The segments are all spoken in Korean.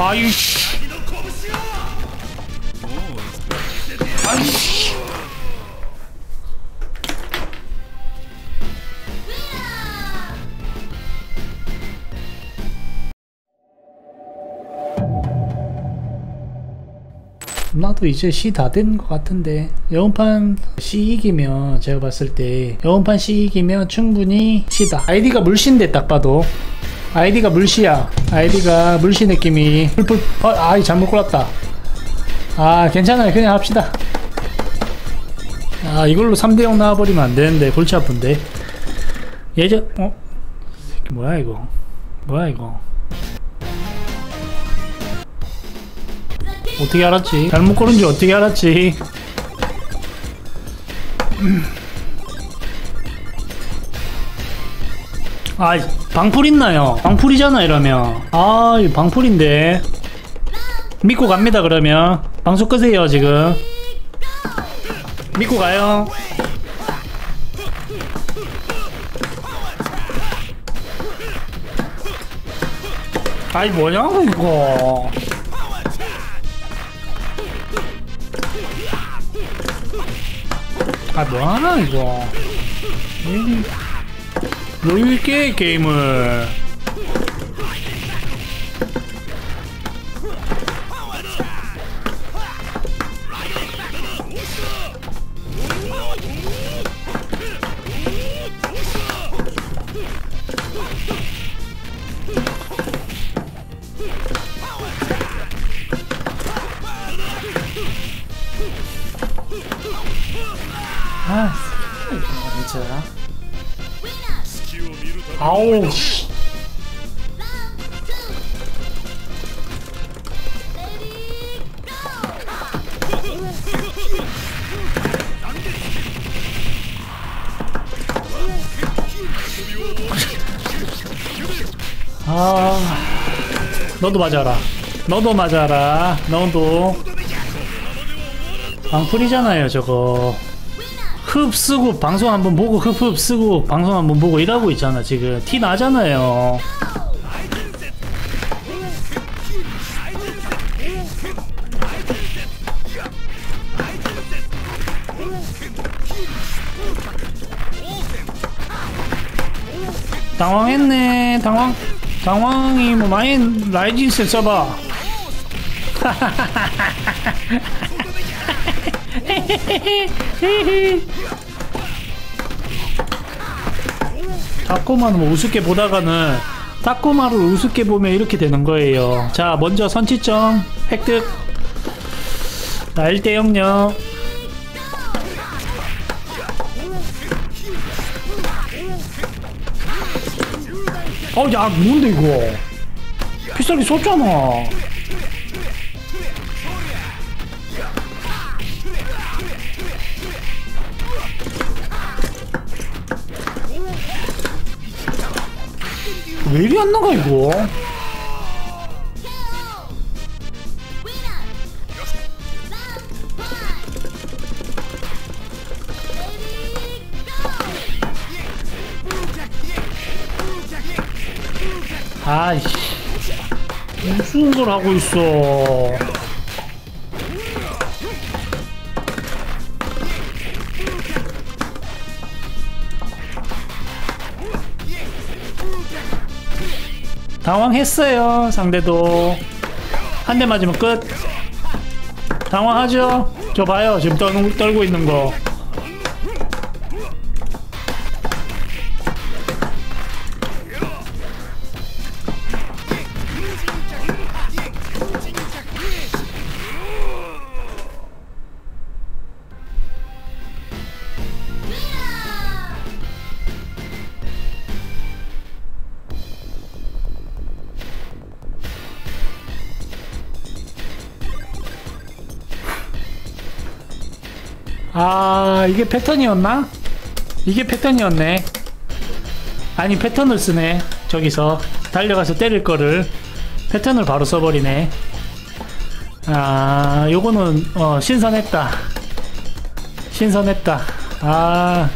아유 아유 나도 이제 C 다 된 것 같은데 영판 C 이기면 제가 봤을 때 영판 C 이기면 충분히 C다. 아이디가 물씨인데 딱 봐도 아이디가 물씨야. 아이디가 물씨 느낌이. 풀풀 어, 아이 잘못 골랐다. 아 괜찮아요. 그냥 합시다. 아 이걸로 3대0 나와버리면 안되는데 골치 아픈데. 예전 어? 뭐야 이거? 뭐야 이거? 어떻게 알았지? 잘못 고른 줄 어떻게 알았지? 아, 방풀 있나요? 방풀이잖아, 이러면. 아, 이 방풀인데. 믿고 갑니다, 그러면. 방송 끄세요, 지금. 믿고 가요. 아이, 뭐냐고, 이거. 아 뭐하나 이거 여유있게 게임을. 아 진짜 아우 씨 아, 너도 맞아라. 너도 맞아라. 너도. 방풀이잖아요, 저거. 흡 쓰고 방송 한번 보고 흡흡 쓰고 방송 한번 보고 이러고 있잖아, 지금. 티 나잖아요. 당황했네. 당황. 당황이 뭐 많이 라이징스 써봐. 타코마는 뭐 우습게 보다가는 타코마를 우습게 보면 이렇게 되는 거예요. 자, 먼저 선취점 획득. 자, 1대 0요. 어, 야, 뭔데 이거? 피살기 쏟잖아. 왜 이리 안 나가 이거? 아이씨 무슨 걸 하고 있어 당황했어요 상대도. 한 대 맞으면 끝. 당황하죠? 저 봐요. 지금 떨, 떨고 있는 거 아 이게 패턴이었나? 이게 패턴이었네. 아니 패턴을 쓰네. 저기서 달려가서 때릴 거를. 패턴을 바로 써버리네. 아 요거는 어 신선했다. 신선했다. 아.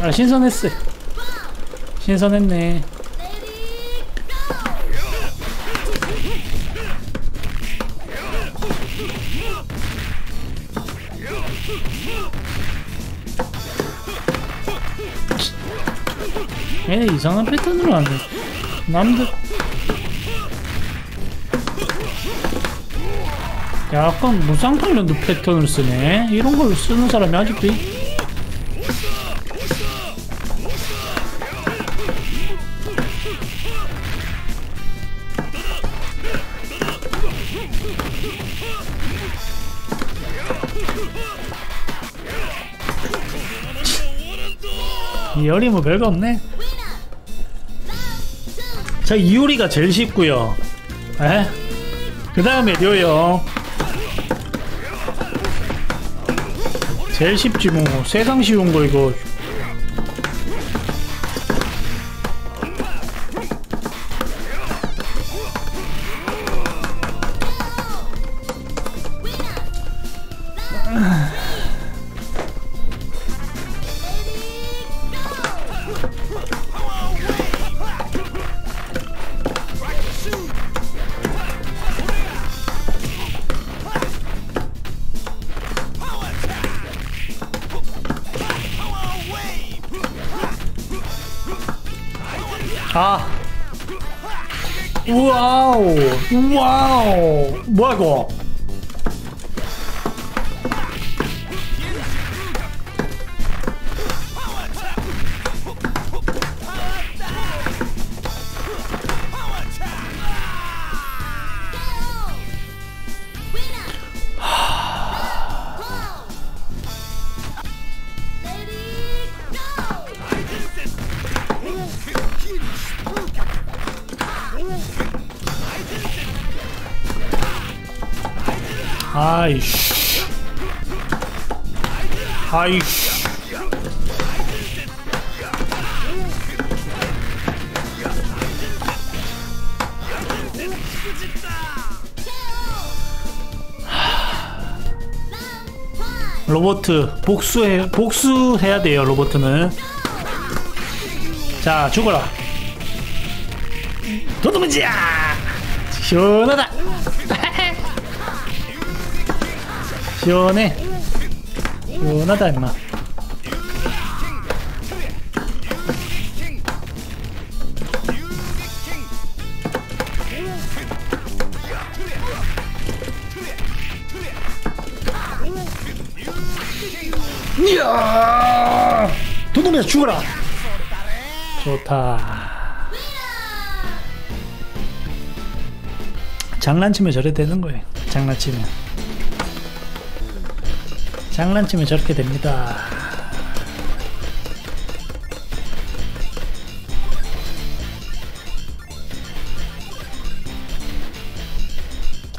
아, 신선했어. 신선했네. 이상한 패턴으로 하네. 남들 약간 무쌍팔련도 패턴을 쓰네. 이런 걸 쓰는 사람이 아직도 있... 이 열이 뭐 별거 없네. 자 이효리가 제일 쉽고요. 에? 그 다음에 료요. 제일 쉽지 뭐 세상 쉬운 거 이거. 아. 와우. 와우. 뭐야 이거? 아이씨. 아이씨. 로보트 복수해 복수해야 돼요 로보트는 자 죽어라 도둑문지야 시원하다 시원해. 시원하다 임마. 이야! 도둑이야 죽어라! 좋다. 장난치면 저래 되는 거예요. 장난치면 장난치면 저렇게 됩니다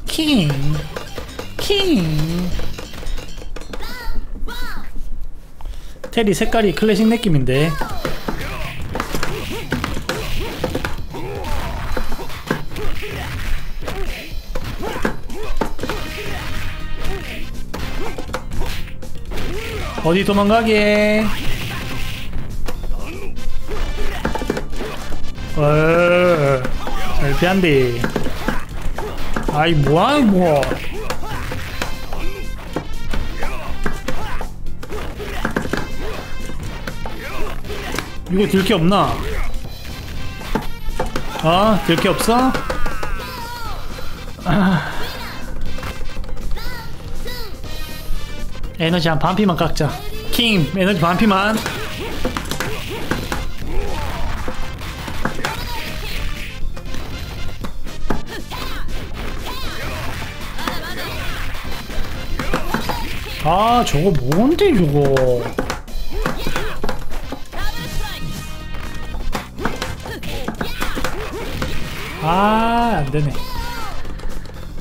킹 킹. 테리 색깔이 클래식 느낌인데 어디 도망가게 어, 잘 피한디 아이 뭐야 뭐 이거 들게 없나? 아, 들게 없어? 아. 에너지 한 반피만 깎자. 킹, 에너지 반피만. 아, 저거 뭔데, 저거. 아, 안 되네.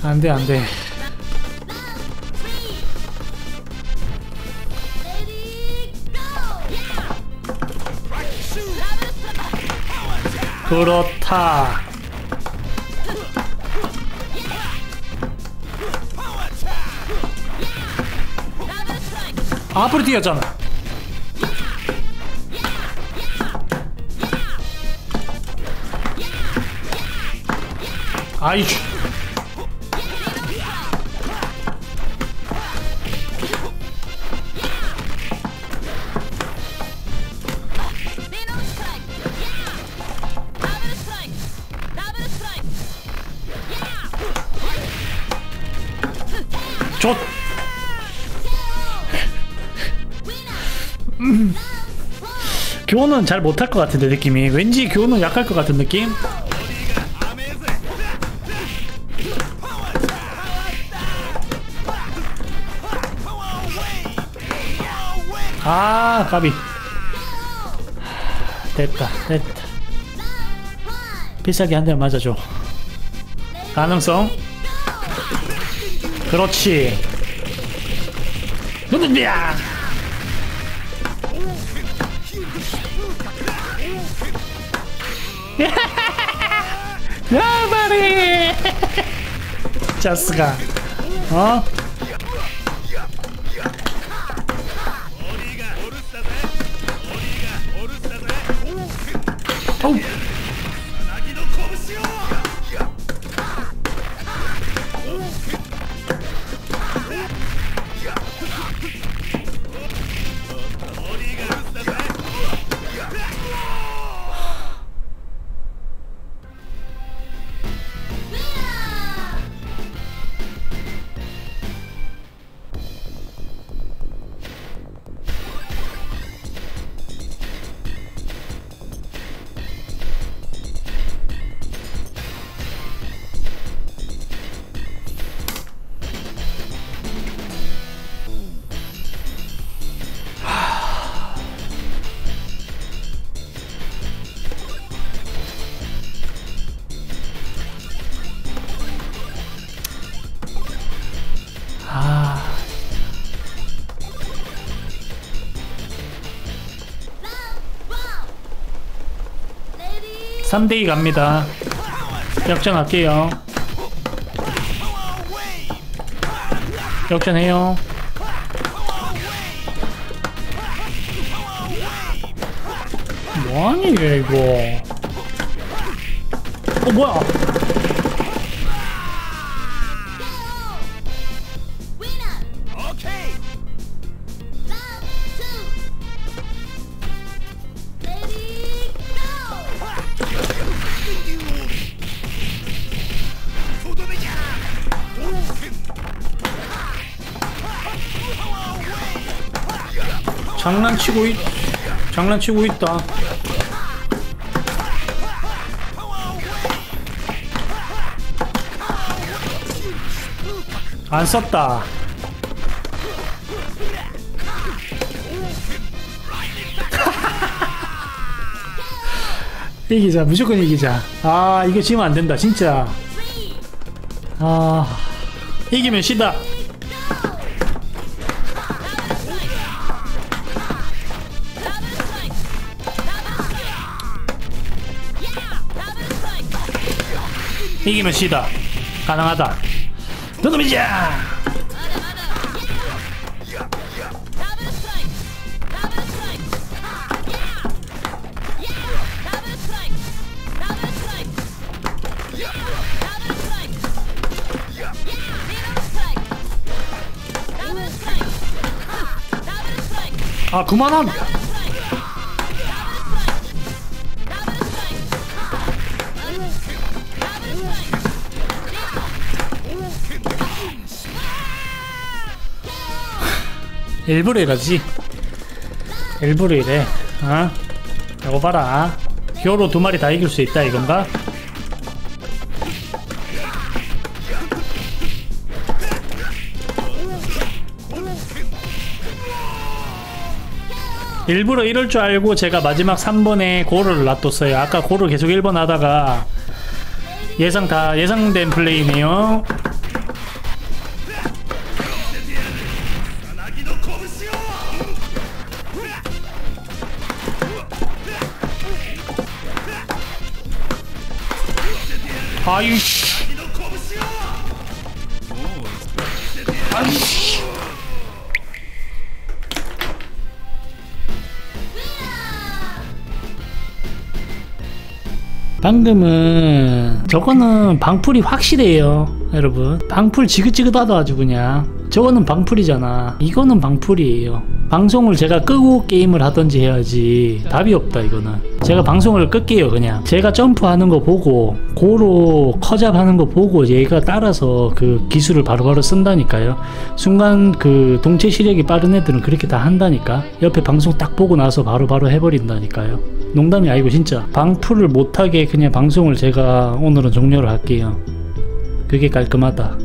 안 돼, 안 돼. 그렇다. 앞으로 뛰었잖아. 아이씨. 좋 Winner. 교는 잘 못할 것 같은데 느낌이. 왠지 교는 약할 것 같은 느낌? 아 까비. 됐다 됐다. 비싸게 한 대 맞아줘. 가능성 그렇지. 누구야? 야바리 자스가 어? 어우. 3대2 갑니다. 역전할게요. 역전해요. 뭐하니 얘 이거? 어 뭐야 장난치고 있 장난치고 있다. 안 썼다. 이기자 무조건 이기자. 아 이거 지면 안 된다 진짜. 아 이기면 시다 strike. 이기면 시다 가능하다 너놈이자 Double strike. 일부러 이러지. 일부러 이래. 어? 이거 봐라. 효로 두 마리 다 이길 수 있다 이건가? 일부러 이럴 줄 알고 제가 마지막 3번에 고르를 놔뒀어요. 아까 고르 계속 1번 하다가 예상 다 예상된 플레이네요 아이씨. 아이씨. 방금은 저거는 방풀이 확실해요 여러분. 방풀 지긋지긋하다 아주 그냥. 저거는 방풀이잖아. 이거는 방풀이에요 방송을 제가 끄고 게임을 하던지 해야지 답이 없다 이거는. 제가 방송을 끌게요 그냥. 제가 점프하는 거 보고 고로 커잡 하는 거 보고 얘가 따라서 그 기술을 바로바로 쓴다니까요. 순간 그 동체 시력이 빠른 애들은 그렇게 다 한다니까. 옆에 방송 딱 보고 나서 바로바로 해버린다니까요. 농담이 아니고 진짜. 방풀을 못하게 그냥 방송을 제가 오늘은 종료를 할게요. 그게 깔끔하다